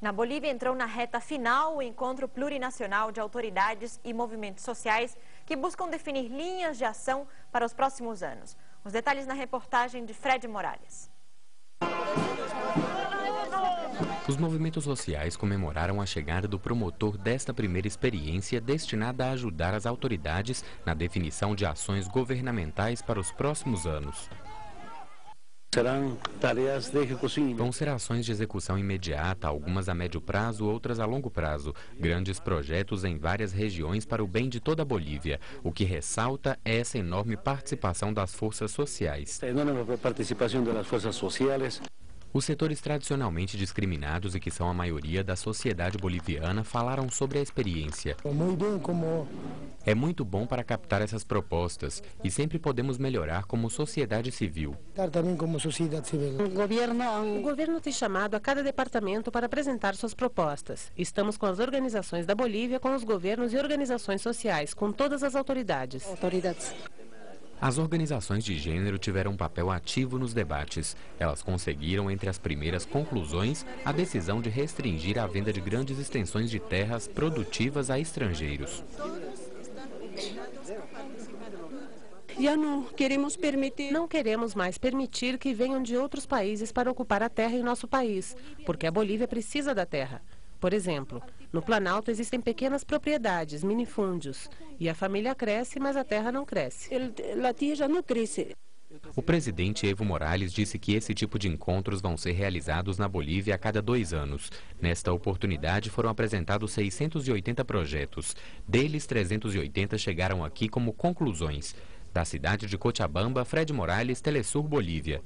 Na Bolívia entrou na reta final o encontro plurinacional de autoridades e movimentos sociais que buscam definir linhas de ação para os próximos anos. Os detalhes na reportagem de Fred Morales. Os movimentos sociais comemoraram a chegada do promotor desta primeira experiência destinada a ajudar as autoridades na definição de ações governamentais para os próximos anos. Serão tarefas de execução. Vão ser ações de execução imediata, algumas a médio prazo, outras a longo prazo. Grandes projetos em várias regiões para o bem de toda a Bolívia. O que ressalta é essa enorme participação das forças sociais. A enorme participação das forças sociais. Os setores tradicionalmente discriminados e que são a maioria da sociedade boliviana falaram sobre a experiência. É muito bom para captar essas propostas e sempre podemos melhorar como sociedade civil. O governo, o governo tem chamado a cada departamento para apresentar suas propostas. Estamos com as organizações da Bolívia, com os governos e organizações sociais, com todas as autoridades. autoridades. As organizações de gênero tiveram um papel ativo nos debates. Elas conseguiram, entre as primeiras conclusões, a decisão de restringir a venda de grandes extensões de terras produtivas a estrangeiros. Já não queremos permitir. Não queremos mais permitir que venham de outros países para ocupar a terra em nosso país, porque a Bolívia precisa da terra. Por exemplo, no Planalto existem pequenas propriedades, minifúndios, e a família cresce, mas a terra não cresce. A terra não cresce. O presidente Evo Morales disse que esse tipo de encontros vão ser realizados na Bolívia a cada dois anos. Nesta oportunidade foram apresentados 680 projetos. Deles, 380 chegaram aqui como conclusões. Da cidade de Cochabamba, Fred Morales, Telesur Bolívia.